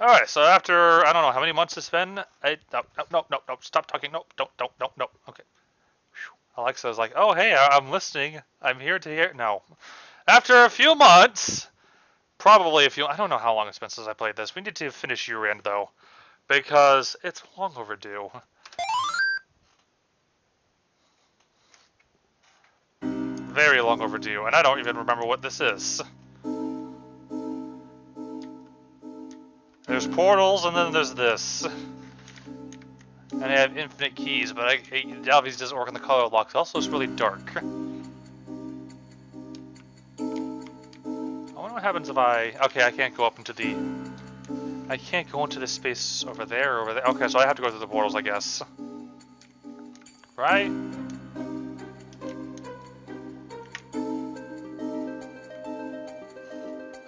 Alright, so after, I don't know how many months it's been. I, no, no, no, no, no, stop talking. No, don't, don't, don't, no. Okay. Whew. Alexa's like, oh, hey, I'm listening. I'm here to hear. No. After a few months, probably a few, I don't know how long it's been since I played this. We need to finish end, though, because it's long overdue. Very long overdue, and I don't even remember what this is. There's portals, and then there's this. And I have infinite keys, but I, it obviously doesn't work on the color locks. Also, it's really dark. I wonder what happens if I... Okay, I can't go up into the... I can't go into this space over there, over there. Okay, so I have to go through the portals, I guess. Right?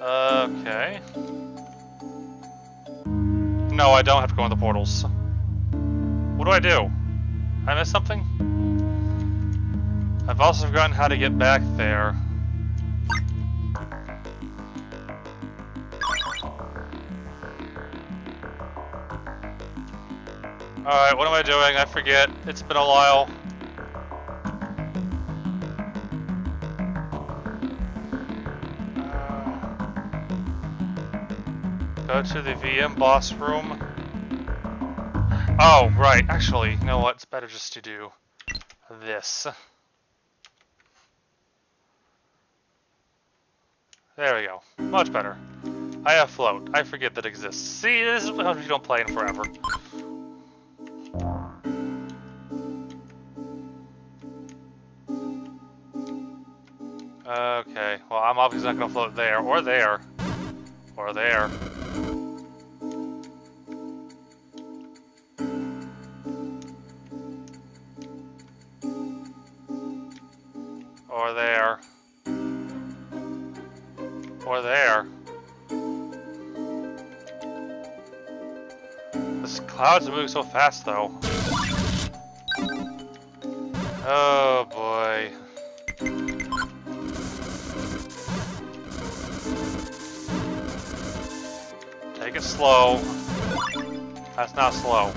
Okay. No, I don't have to go in the portals. What do I do? I missed something? I've also forgotten how to get back there. Alright, what am I doing? I forget. It's been a while. To the VM boss room. Oh, right. Actually, you know what? It's better just to do this. There we go. Much better. I have float. I forget that exists. See, this is how you don't play in forever. Okay, well I'm obviously not gonna float there, or there, or there. This clouds are moving so fast though. Oh boy. Take it slow. That's not slow.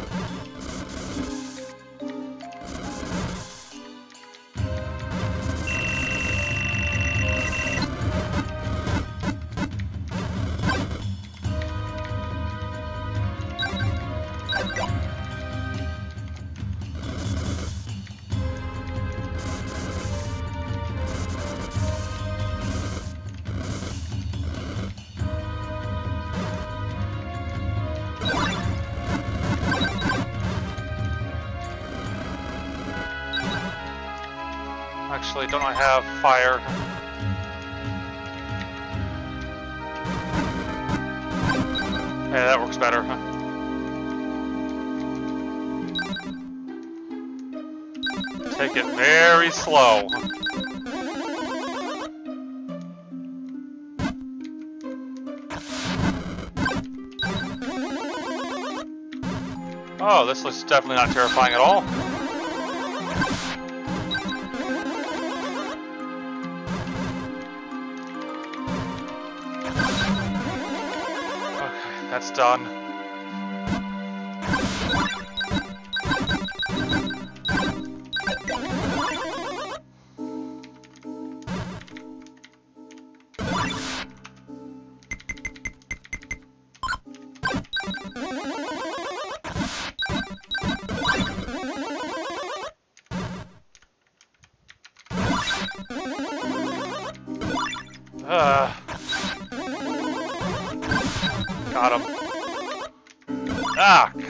Definitely not terrifying at all.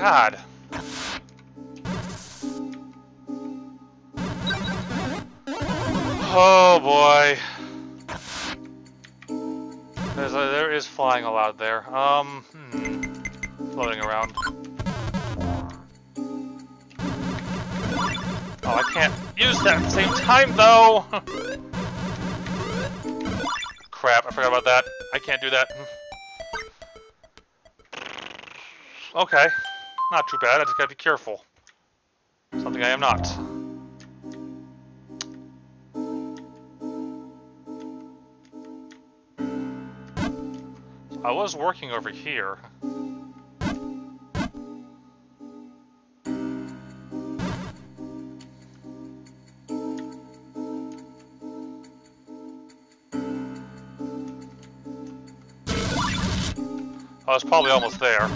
God. Oh boy. There's a, there is flying allowed there. Um, hmm. Floating around. Oh, I can't use that at the same time though! Crap, I forgot about that. I can't do that. Okay. Not too bad, I just gotta be careful. Something I am not. I was working over here. I was probably almost there.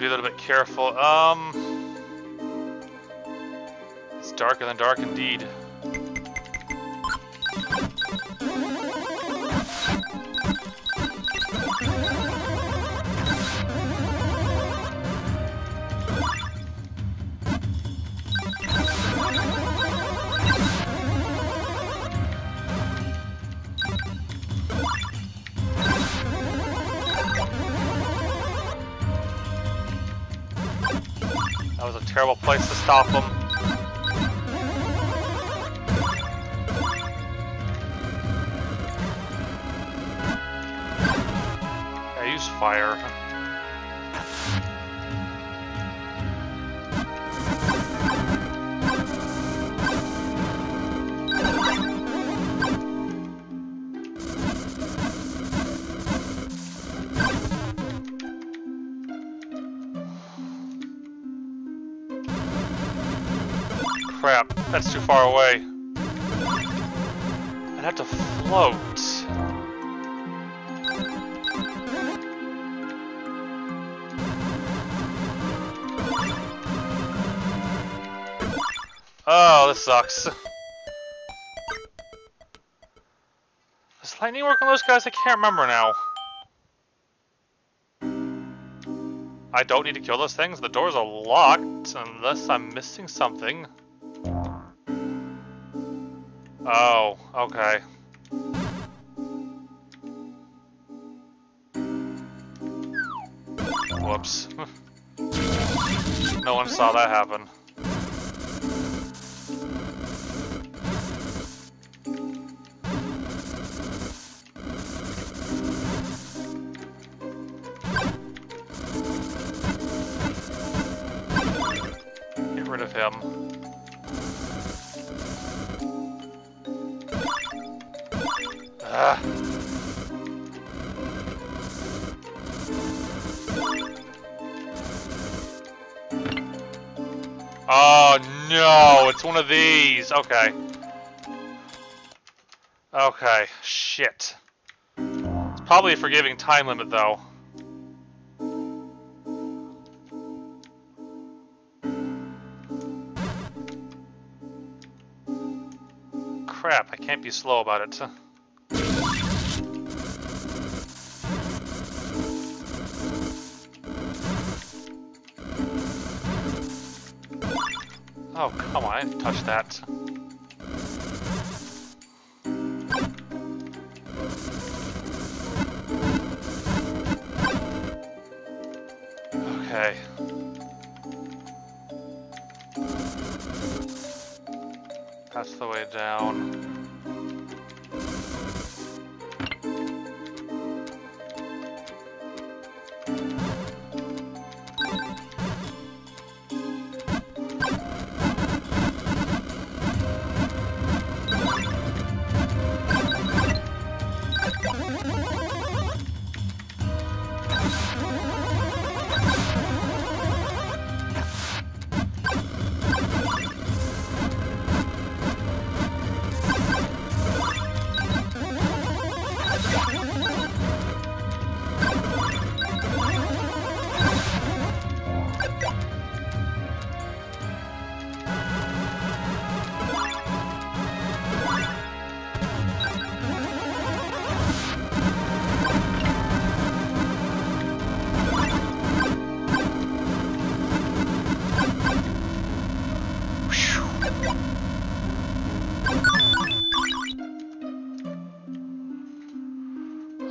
Be a little bit careful. Um, it's darker than dark indeed. Terrible place to stop them. Far away. I'd have to float. Oh, this sucks. Does lightning work on those guys? I can't remember now. I don't need to kill those things. The doors are locked unless I'm missing something. Oh, okay. Whoops. no one saw that happen. Get rid of him. Ah. Oh no, it's one of these. Okay. Okay, shit. It's probably a forgiving time limit though. Crap, I can't be slow about it. Oh, come on, I didn't touch that. Okay. That's the way down.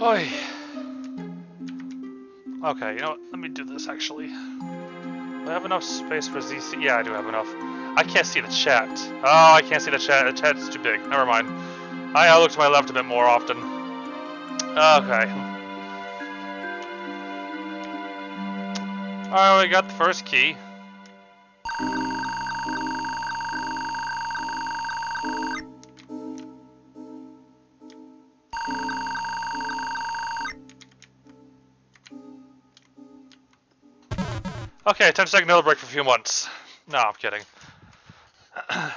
Oy. Okay, you know what? Let me do this actually. Do I have enough space for ZC? Yeah, I do have enough. I can't see the chat. Oh, I can't see the chat. The chat's too big. Never mind. I gotta look to my left a bit more often. Okay. Alright, we got the first key. Okay, time to take another break for a few months. No, I'm kidding. Oh,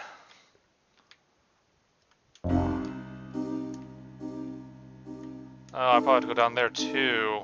I probably have to go down there too.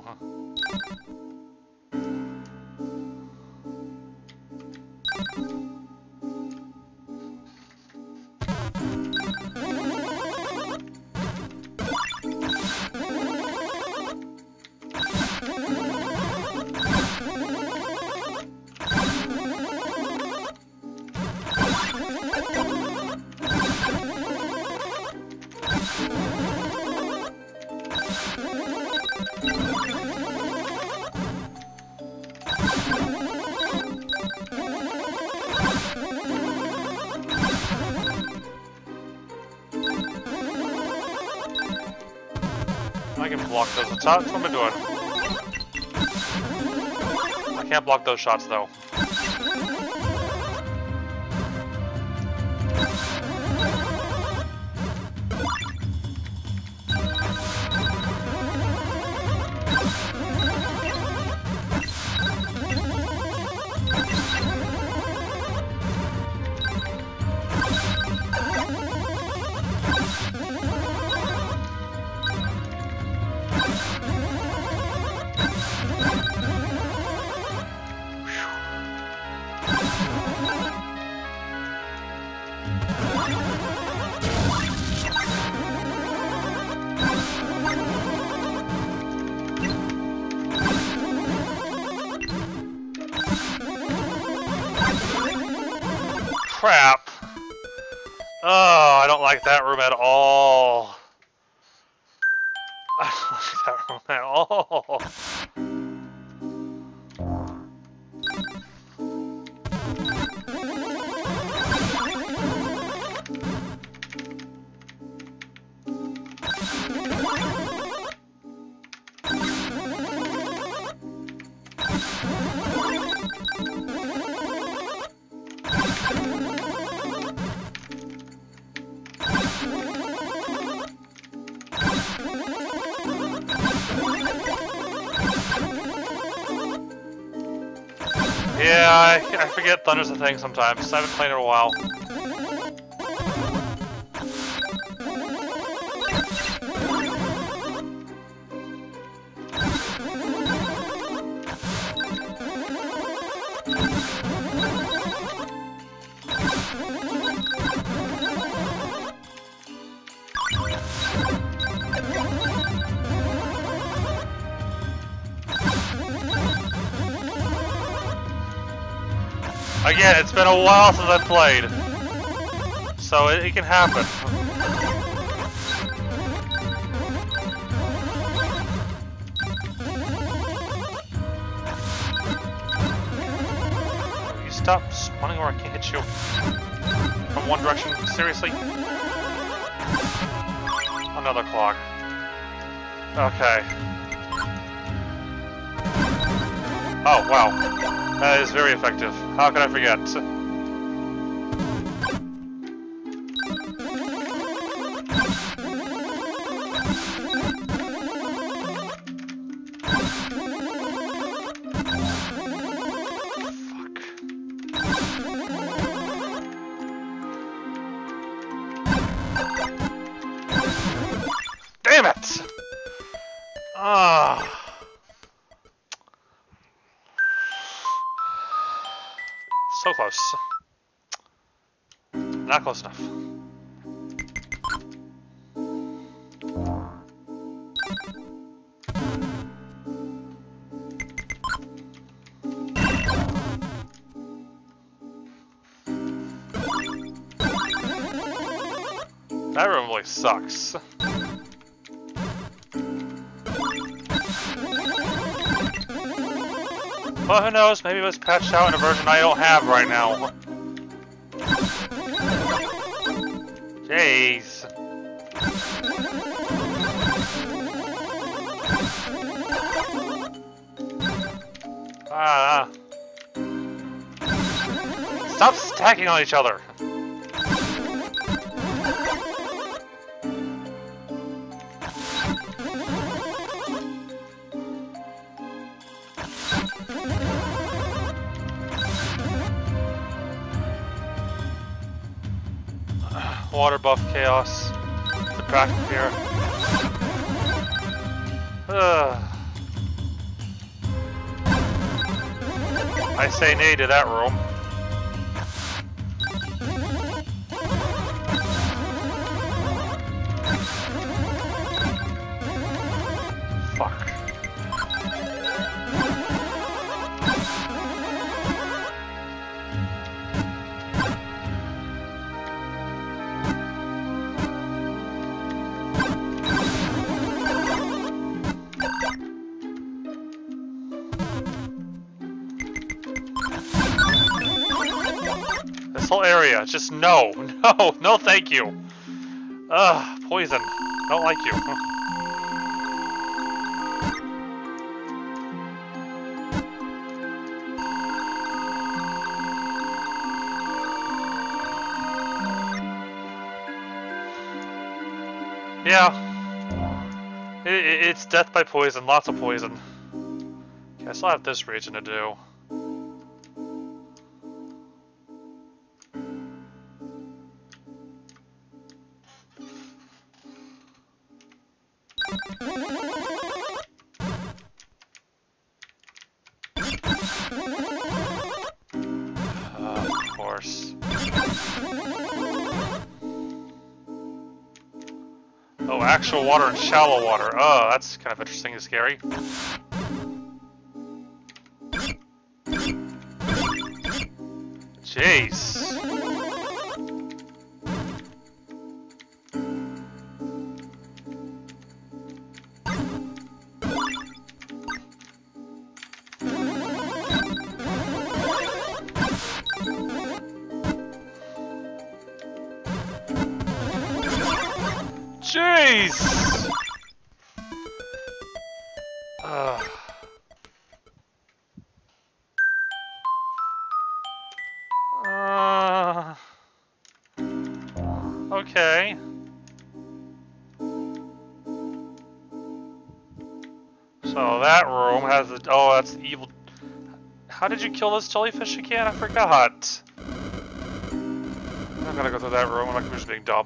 What I can't block those shots though. Forget Thunder's a thing sometimes. I haven't played in a while. Been a while since I played. So it, it can happen. You stop spawning or I can't hit you? From one direction, seriously? Another clock. Okay. Oh, wow. Uh, that is very effective. How could I forget? Not close enough. That room really sucks. But who knows, maybe it was patched out in a version I don't have right now. Jeez. Ah. Stop stacking on each other. Buff chaos back up here. I say nay to that room. Area, just no, no, no thank you. Ugh, poison. Don't like you. Yeah. I- I- it's death by poison, lots of poison. Okay, I still have this region to do. Actual water and shallow water. Oh, that's kind of interesting and scary. Jeez. Uh, okay. So that room has the. Oh, that's the evil. How did you kill this jellyfish again? I forgot. I'm not gonna go through that room. I'm not just being dumb.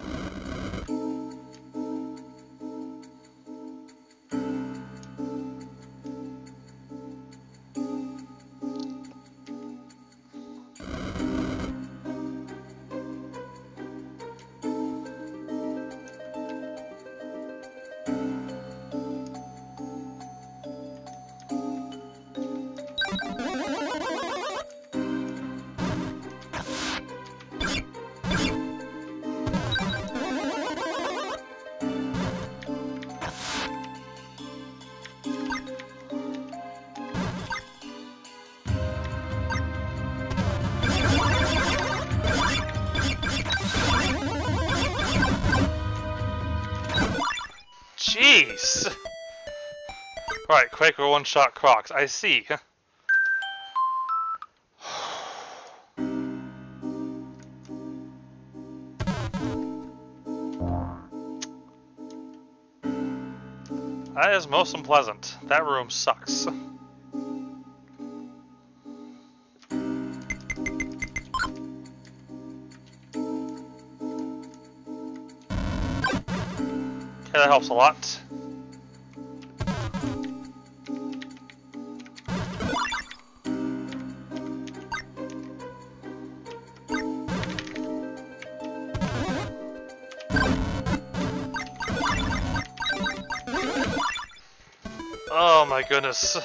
Quaker one-shot Crocs. I see. That is most unpleasant. That room sucks. Okay, that helps a lot. Oh my goodness.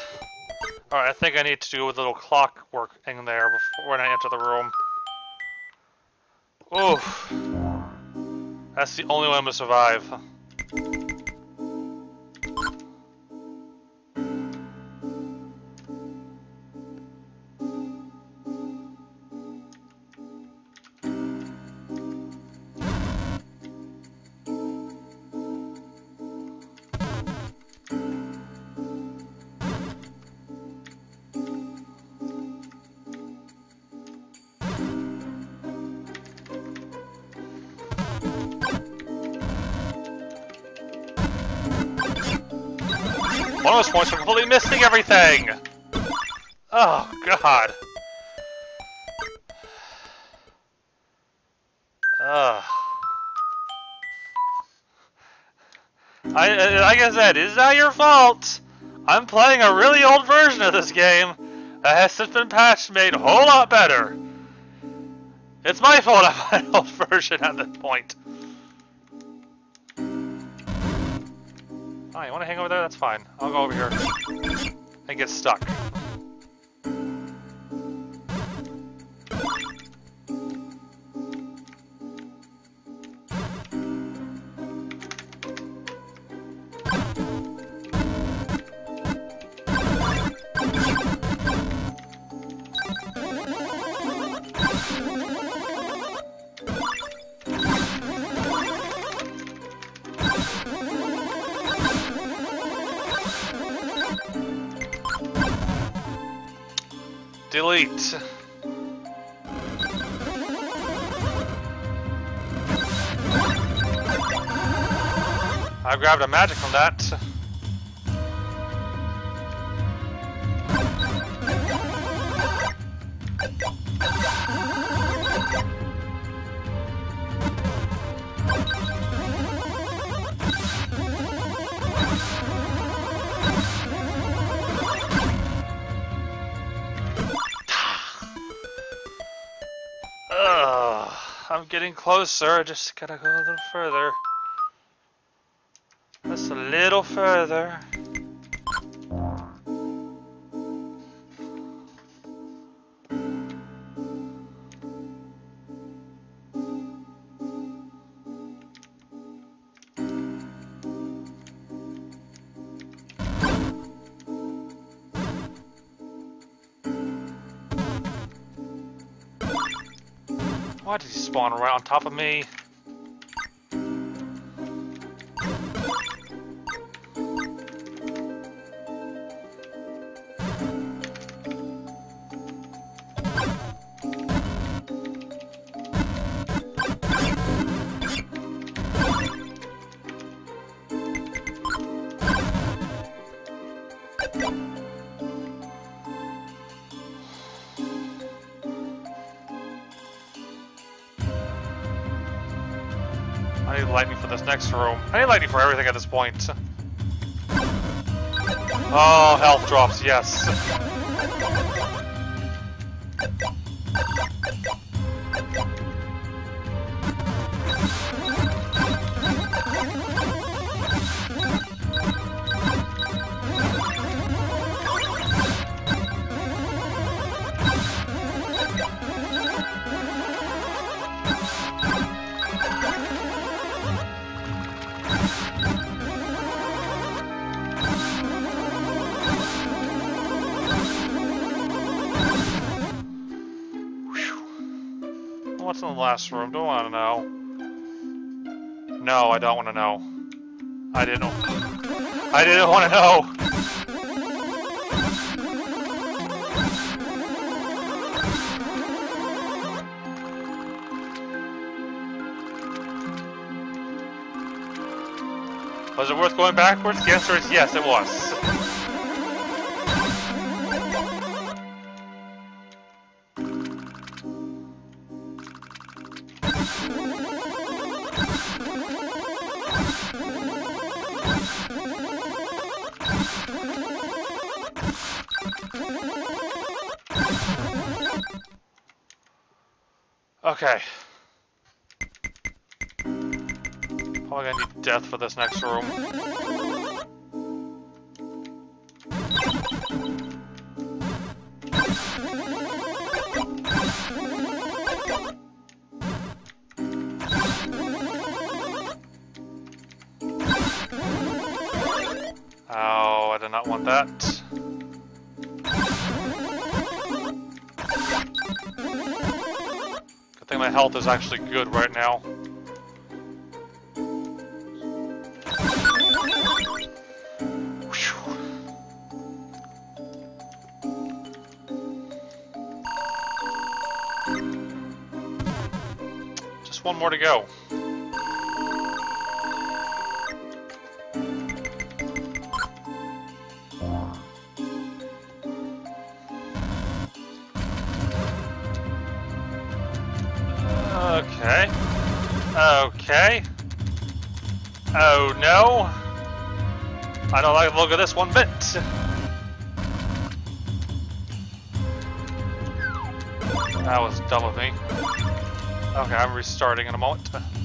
Alright, I think I need to do a little clockwork in there before when I enter the room. Oof. That's the only way I'm gonna survive. bonus points for completely missing everything! Oh, God. Ugh. I, like I said, it's not your fault! I'm playing a really old version of this game that has since been patched made a whole lot better. It's my fault I'm an old version at this point. You want to hang over there? That's fine. I'll go over here and get stuck. Delete. I grabbed a magic from that. Closer. I just gotta go a little further. Just a little further. Spawn right on top of me? Room. I need lightning for everything at this point. Oh, health drops, yes. Last room? Don't want to know. No, I don't want to know. I didn't. I didn't want to know. Was it worth going backwards? The answer is yes, it was. Death for this next room. Oh, I did not want that. Good thing my health is actually good right now. More to go. Okay. Okay. Oh no. I don't like the look of this one bit. That was dumb of me. Okay, I'm restarting in a moment.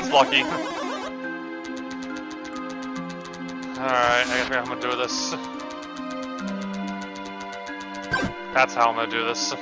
that's lucky. Alright, I guess I'm gonna do this. That's how I'm gonna do this.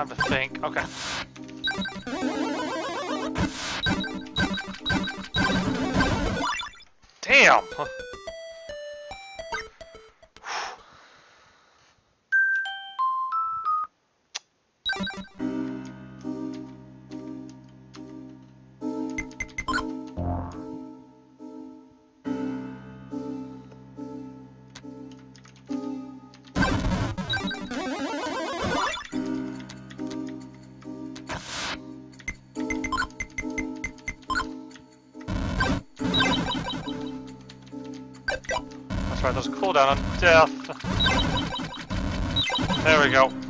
Time to think. Okay. Damn! On death. There we go.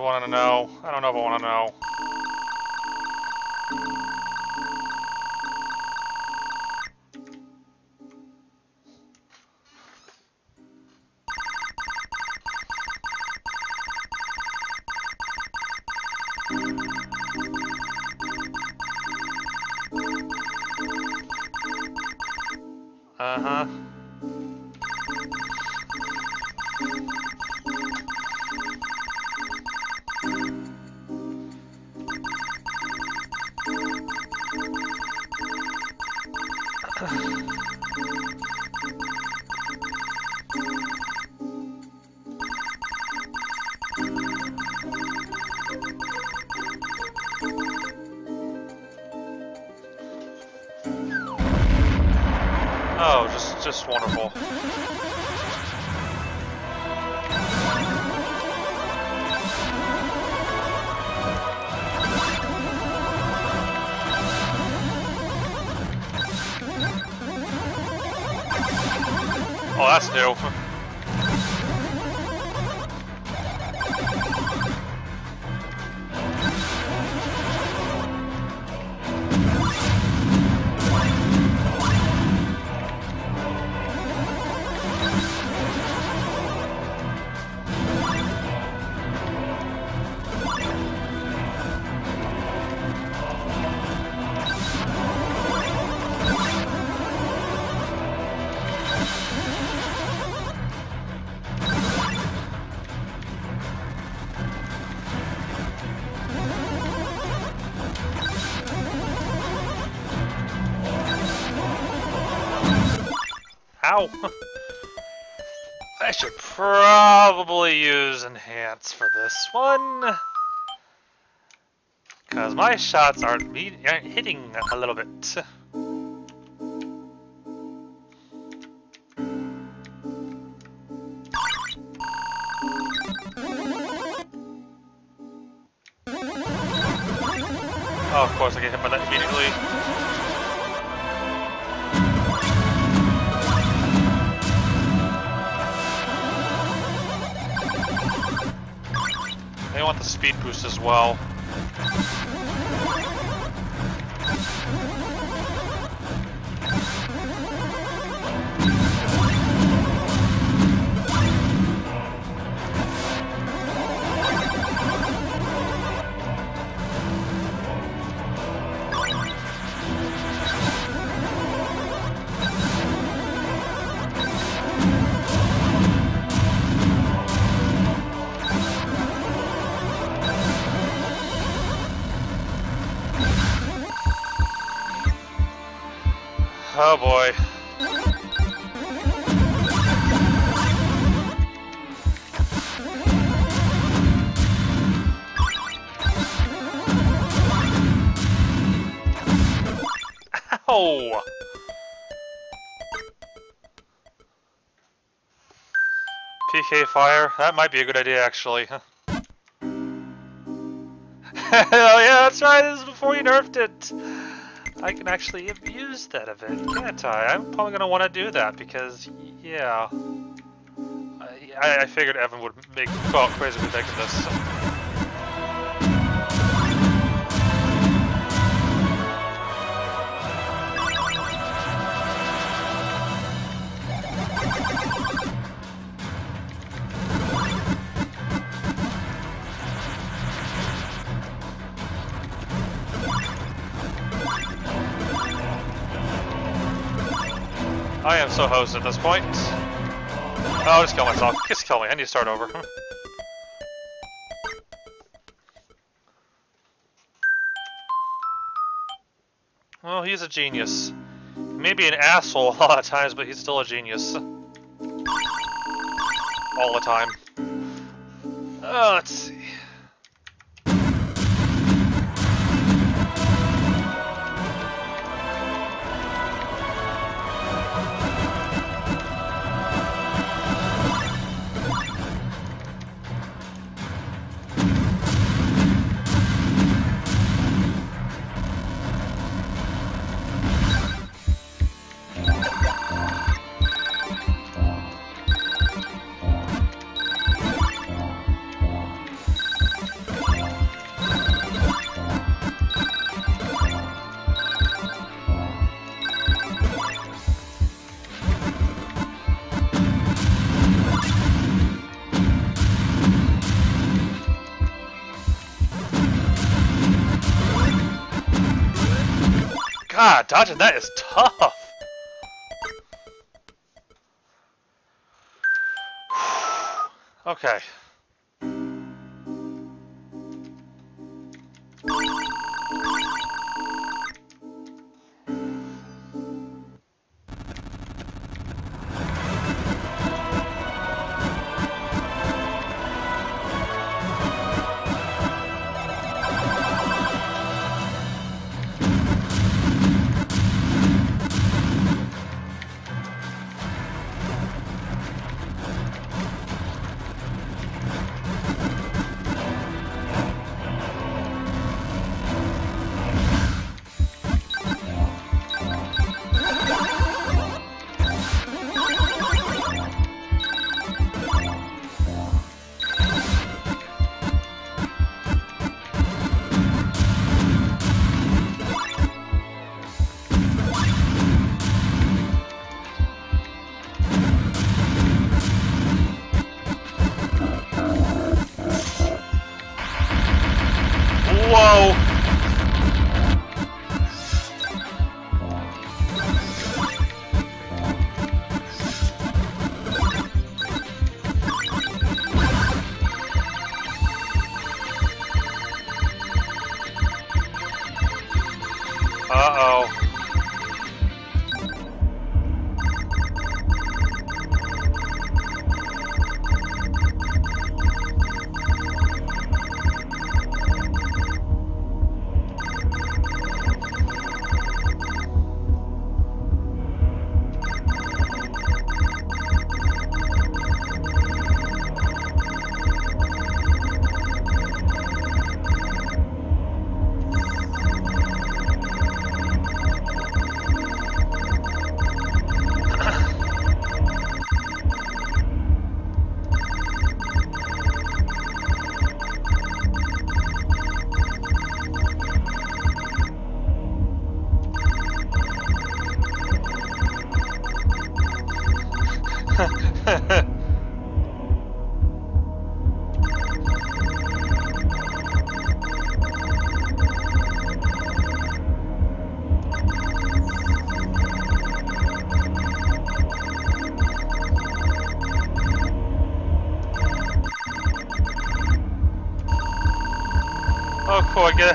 Want to know. I don't know if I want to know. Ow! I should probably use Enhance for this one. Because my shots aren't, aren't hitting a little bit. Oh, of course I get hit by that immediately. Boost as well. PK fire? That might be a good idea actually. oh yeah, that's right, this is before you nerfed it! I can actually abuse that event, can't I? I'm probably going to want to do that because, yeah. I, I figured Evan would make crazy with this. I am so hosed at this point. Oh, just kill myself. Just kill me. I need to start over. well, he's a genius. Maybe an asshole a lot of times, but he's still a genius. All the time. Oh, let's see. Ah, God, dodging that is tough. okay.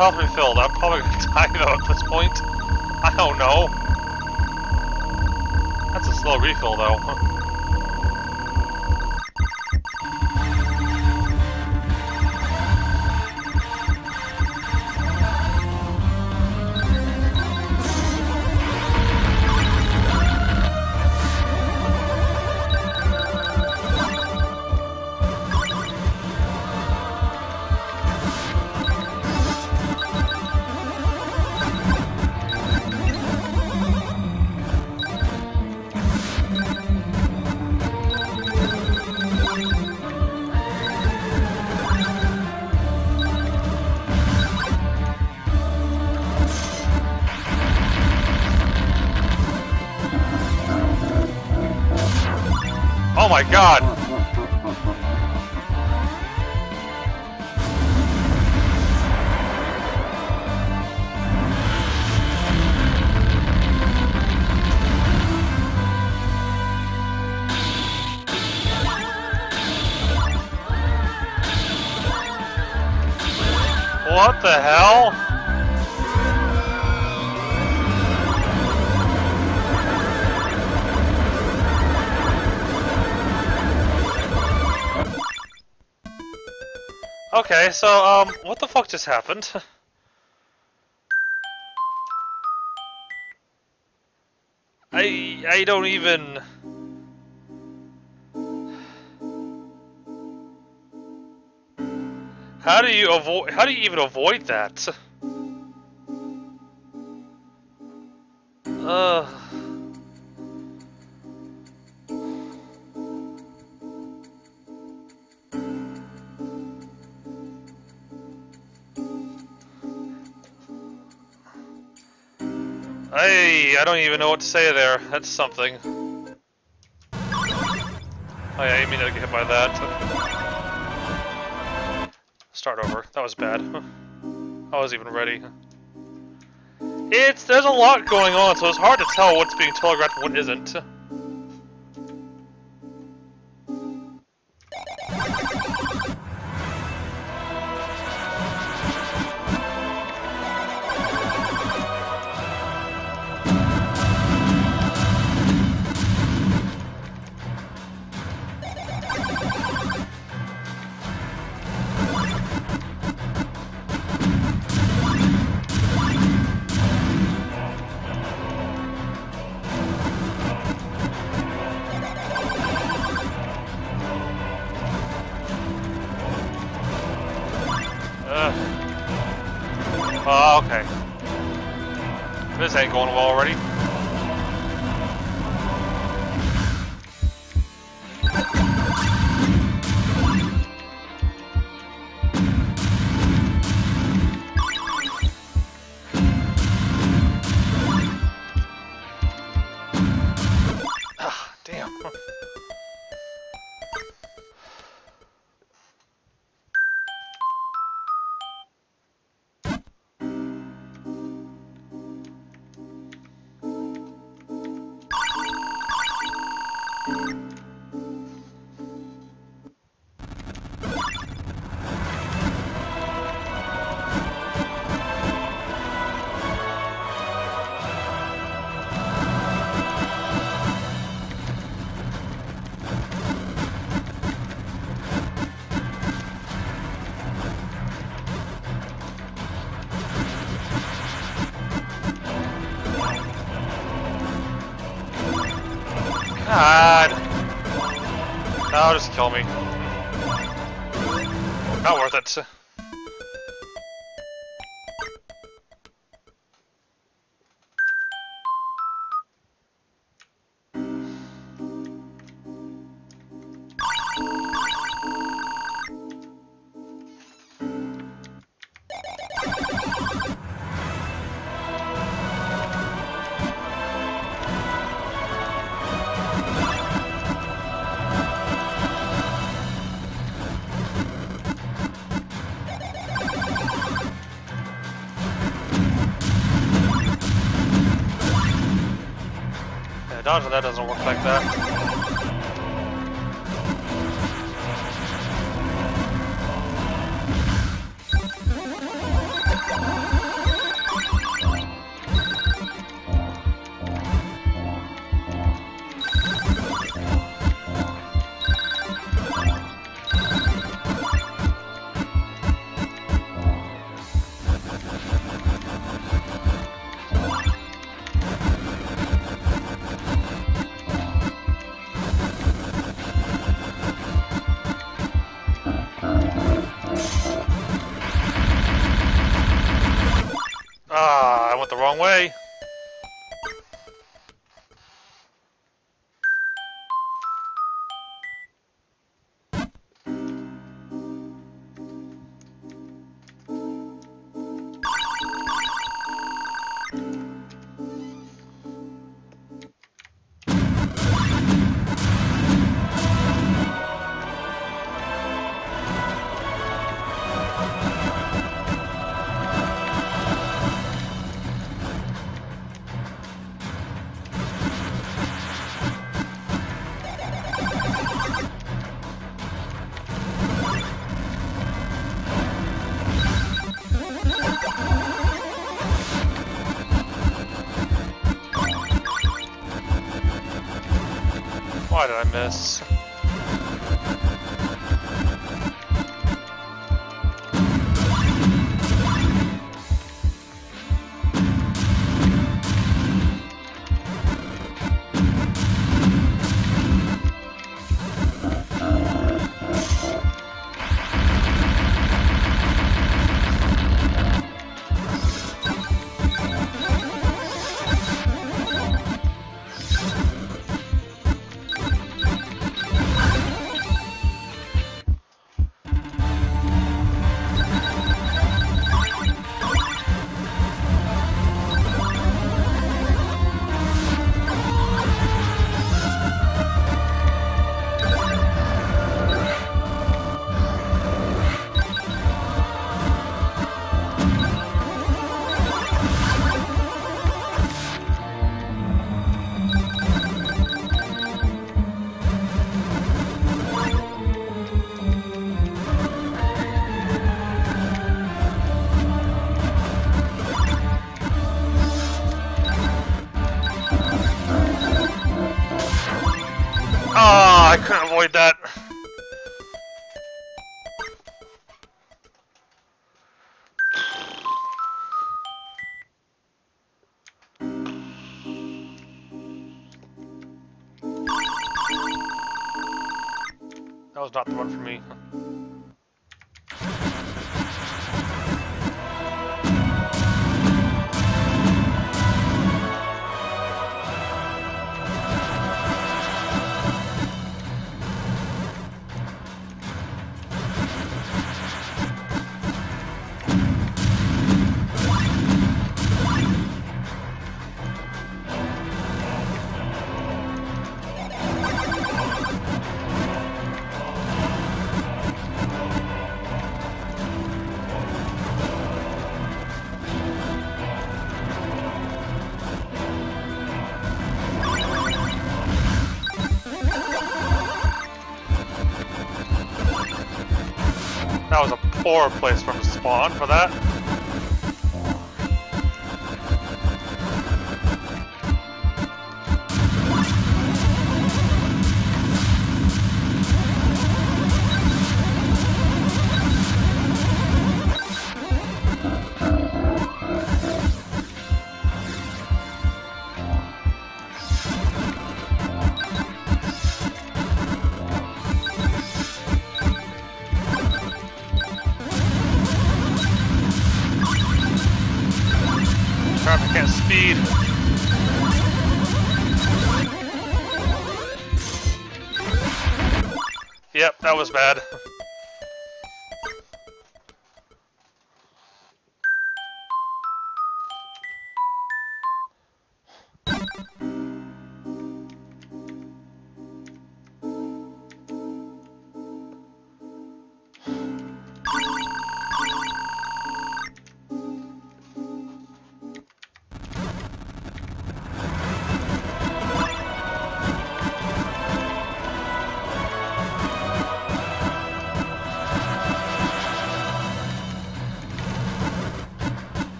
Health refilled. I'm probably gonna die though at this point. I don't know. That's a slow refill though. What the hell? Okay, so, um, what the fuck just happened? I, I don't even... How do you avoid, how do you even avoid that? Ugh. I I don't even know what to say there. That's something. Oh yeah, I mean to get hit by that. Start over. That was bad. I was even ready. It's there's a lot going on, so it's hard to tell what's being telegraphed and what isn't. Kill me. did I miss? floor place from spawn for that. was bad.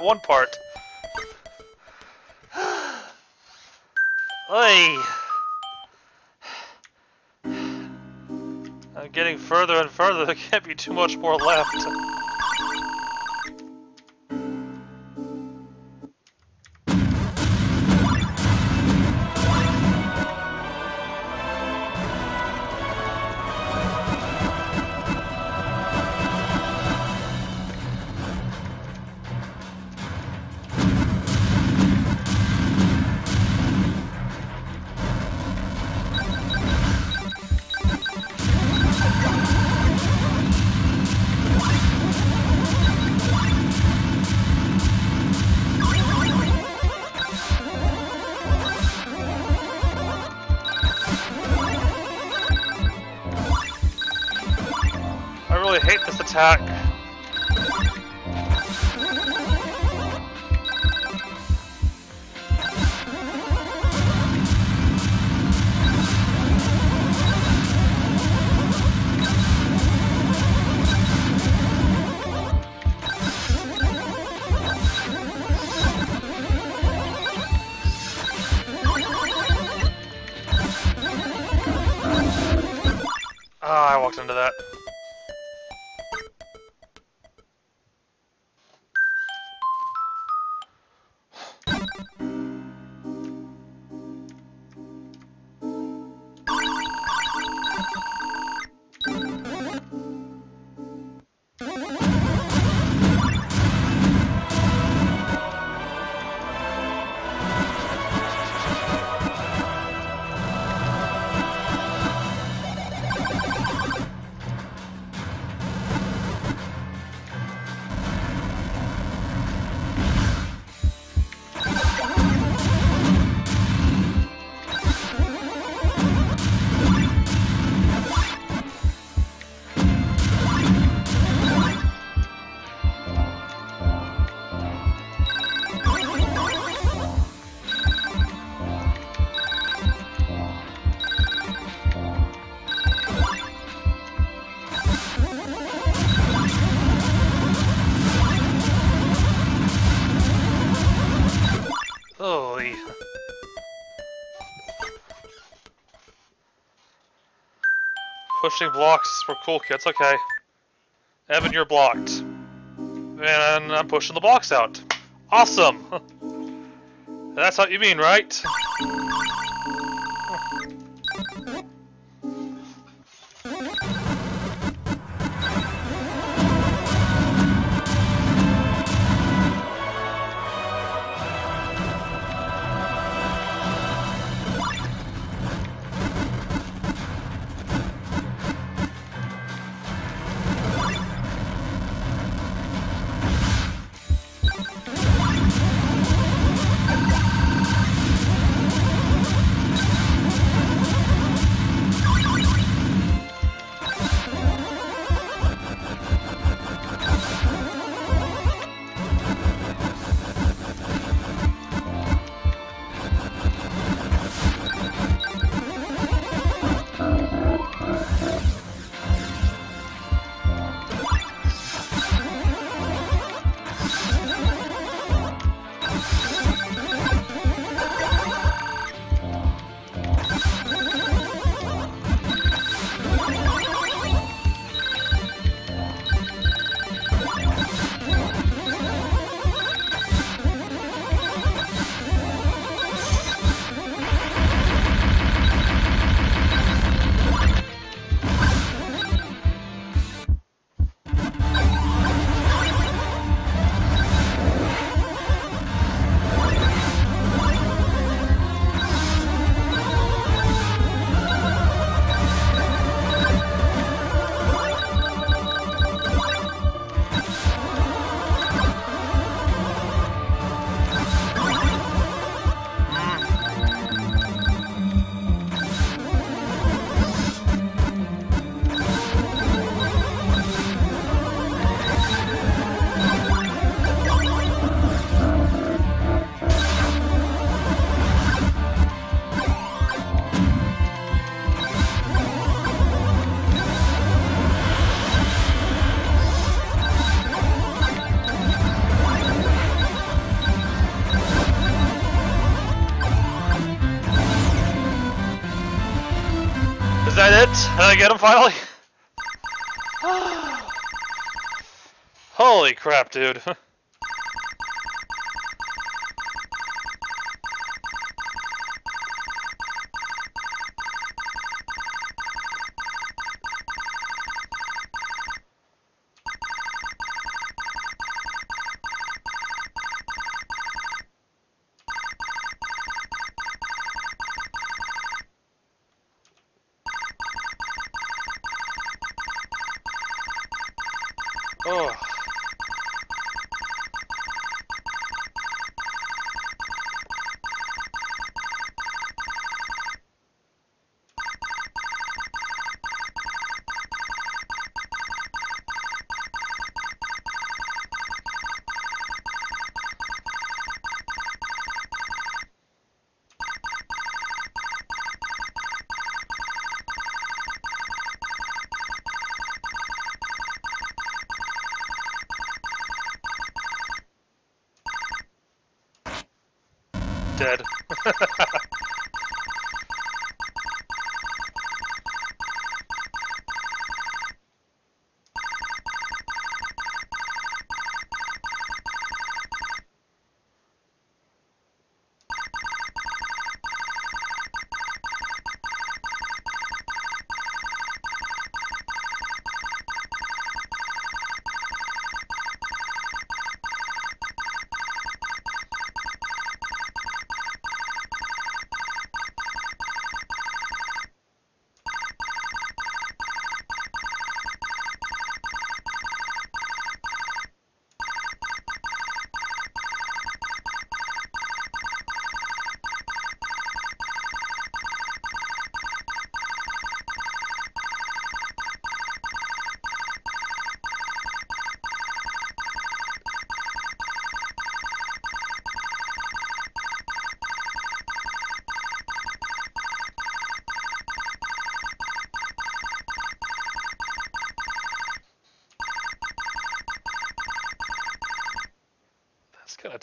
That one part. Oy! I'm getting further and further. There can't be too much more left. Blocks for cool kids, okay. Evan, you're blocked. And I'm pushing the blocks out. Awesome! That's what you mean, right? Did I get him finally? Holy crap, dude.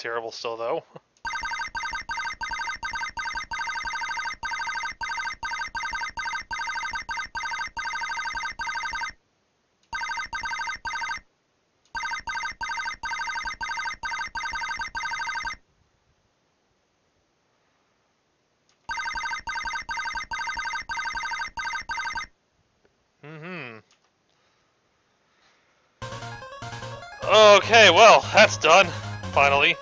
terrible still, though. Mm-hmm. Okay, well, that's done. Finally.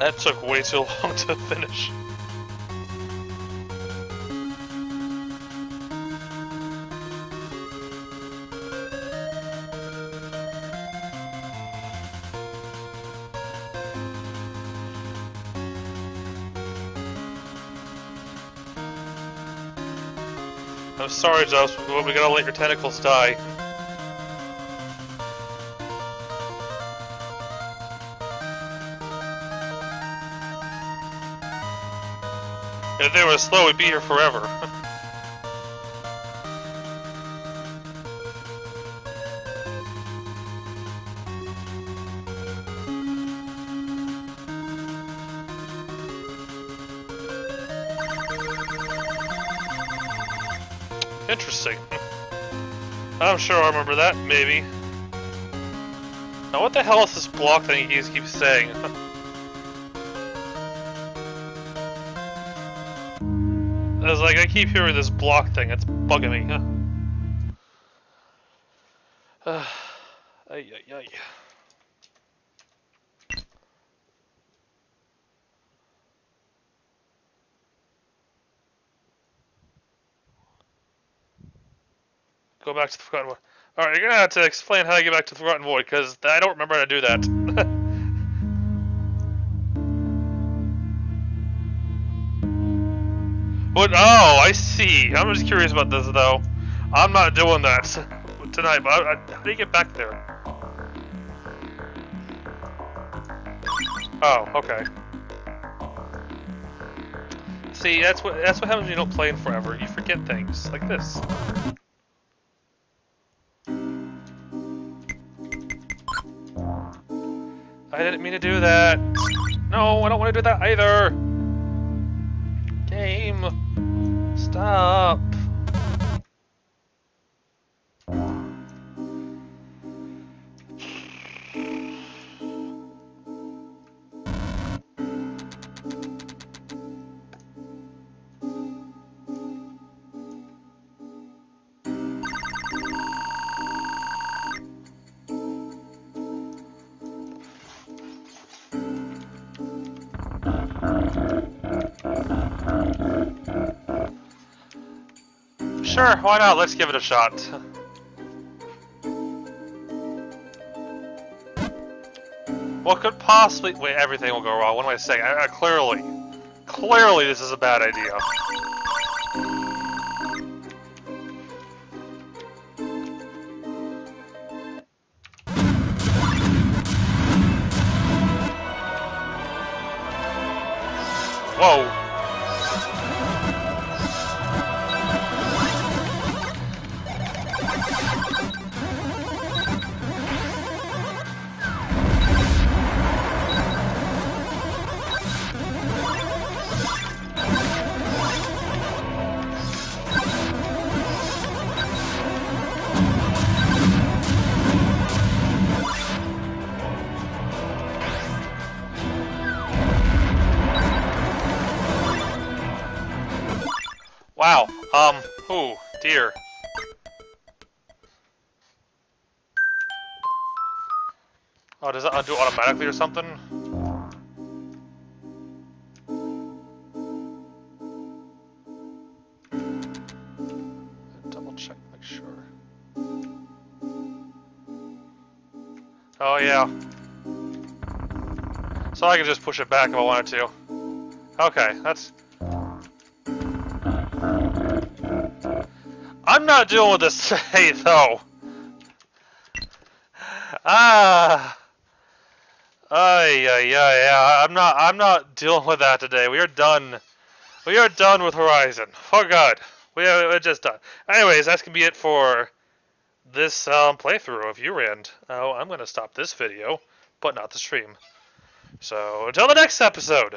That took way too long to finish. I'm sorry, Joss, but we gotta let your tentacles die. If slow, we'd be here forever. Interesting. I'm sure I remember that, maybe. Now what the hell is this block thing he keeps saying? keep hearing this block thing, it's bugging me. Uh, ay, ay, ay. Go back to the Forgotten Void. Alright, you're gonna have to explain how to get back to the Forgotten Void, because I don't remember how to do that. Oh, I see. I'm just curious about this, though. I'm not doing that tonight, but I, I, how do you get back there? Oh, okay. See, that's what that's what happens when you don't play in forever. You forget things like this. I didn't mean to do that. No, I don't want to do that either. Stop. Sure, why not? Let's give it a shot. What could possibly... Wait, everything will go wrong. What am I saying? I, uh, I, clearly, clearly this is a bad idea. Automatically or something? Double check, make sure. Oh, yeah. So I can just push it back if I wanted to. Okay, that's I'm not dealing with this today, though. Ah. Ay, yeah, yeah. I'm not, I'm not dealing with that today. We are done. We are done with Horizon. For God, We are, we're just done. Anyways, that's gonna be it for this um, playthrough of Yuurand. Oh, I'm gonna stop this video, but not the stream. So, until the next episode.